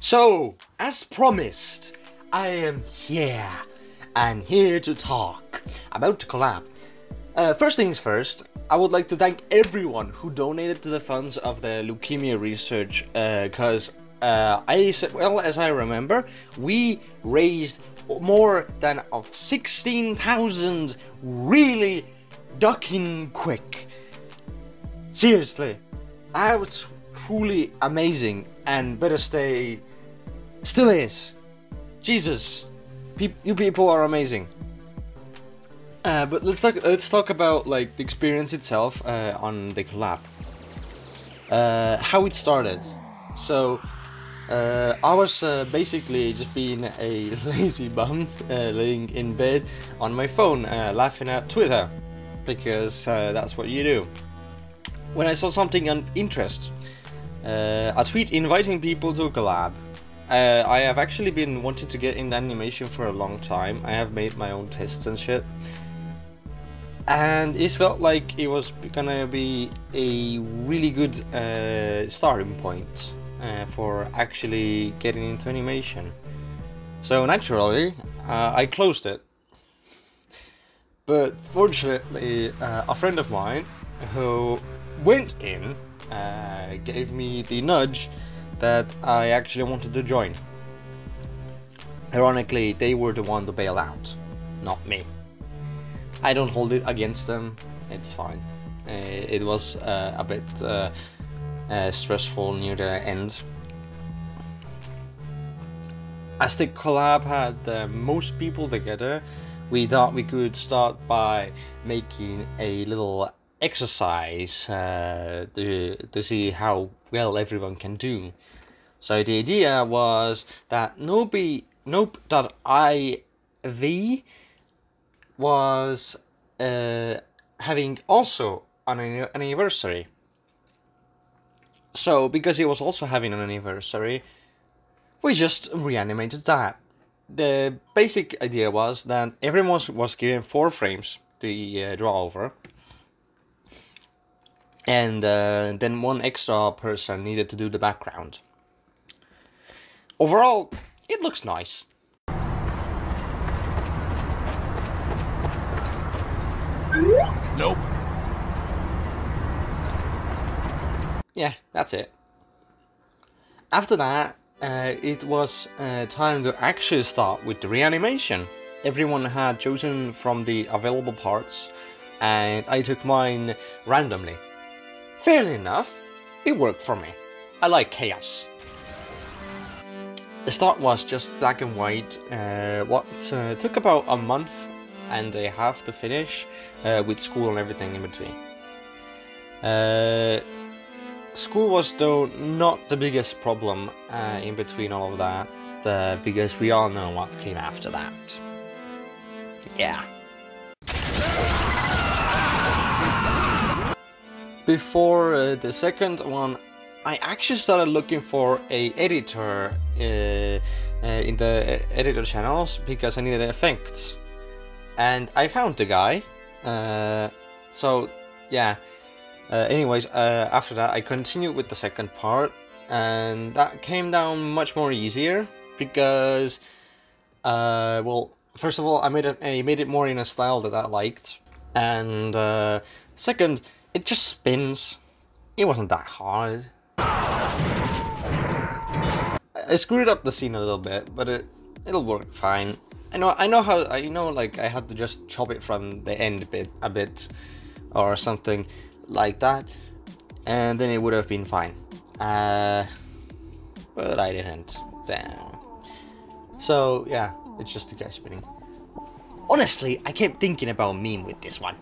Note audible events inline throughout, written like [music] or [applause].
So, as promised, I am here and here to talk about the collab. Uh, first things first, I would like to thank everyone who donated to the funds of the leukemia research because uh, I said, well as I remember, we raised more than of 16,000 really ducking quick. Seriously, that was truly amazing and better stay still is. Jesus, Pe you people are amazing. Uh, but let's talk. Let's talk about like the experience itself uh, on the collab. Uh, how it started. So uh, I was uh, basically just being a [laughs] lazy bum, uh, laying in bed on my phone, laughing at Twitter, because that's what you do. When I saw something of interest, a tweet inviting people to a collab. I have actually been wanting to get in animation for a long time. I have made my own tests and shit and it felt like it was gonna be a really good uh, starting point uh, for actually getting into animation. So naturally, uh, I closed it. But fortunately, uh, a friend of mine who went in uh, gave me the nudge that I actually wanted to join. Ironically, they were the one to bail out, not me. I don't hold it against them. It's fine. Uh, it was uh, a bit uh, uh stressful near the end. As the collab had uh, most people together, we thought we could start by making a little exercise uh, to, to see how well everyone can do. So the idea was that Nobi, Nope.iv was uh, having also an, an anniversary. So, because it was also having an anniversary, we just reanimated that. The basic idea was that everyone was, was given four frames to uh, draw over, and uh, then one extra person needed to do the background. Overall, it looks nice. Nope. Yeah, that's it. After that, uh, it was uh, time to actually start with the reanimation. Everyone had chosen from the available parts, and I took mine randomly. Fairly enough, it worked for me. I like chaos. The start was just black and white, uh, what uh, took about a month and a half to finish uh, with school and everything in between. Uh, school was though not the biggest problem uh, in between all of that uh, because we all know what came after that. Yeah. Before uh, the second one, I actually started looking for a editor uh, in the editor channels because I needed effects and I found the guy. Uh, so yeah. Uh, anyways, uh, after that I continued with the second part, and that came down much more easier because, uh, well, first of all, I made it. I made it more in a style that I liked, and uh, second, it just spins. It wasn't that hard. I screwed up the scene a little bit, but it it'll work fine. I know, I know how, I know, like, I had to just chop it from the end a bit, a bit, or something like that, and then it would have been fine. Uh, but I didn't. Damn. So, yeah, it's just the guy spinning. Honestly, I kept thinking about meme with this one.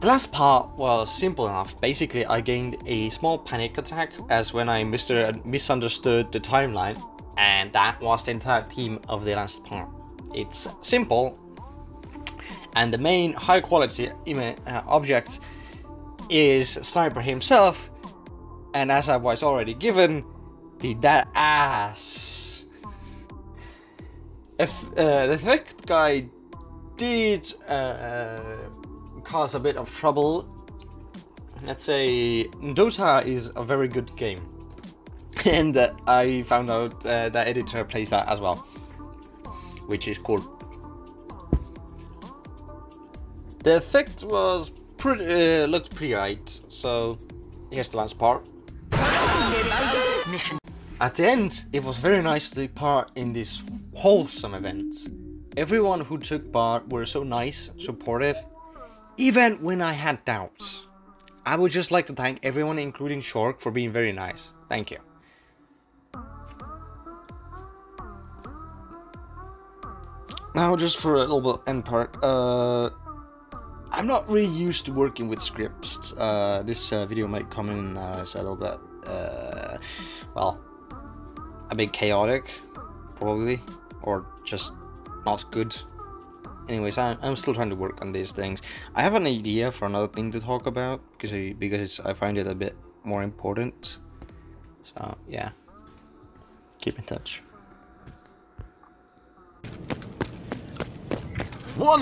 The last part was simple enough. Basically, I gained a small panic attack as when I misunderstood the timeline and that was the entire theme of the last part. It's simple, and the main high quality uh, object is Sniper himself, and as I was already given, the that ass. If uh, the effect guy did uh, cause a bit of trouble, let's say Dota is a very good game [laughs] and uh, I found out uh, that editor plays that as well, which is cool. The effect was pretty, uh, looked pretty right. So here's the last part. At the end, it was very nice to take part in this wholesome event. Everyone who took part were so nice, supportive, even when I had doubts. I would just like to thank everyone, including Shork, for being very nice. Thank you. Now, just for a little bit end part, uh, I'm not really used to working with scripts. Uh, this uh, video might come in as a little bit, uh, well, a bit chaotic, probably, or just not good anyways I, am still trying to work on these things. I have an idea for another thing to talk about because I, because i find it a bit more important. So yeah. Keep in touch. Вон!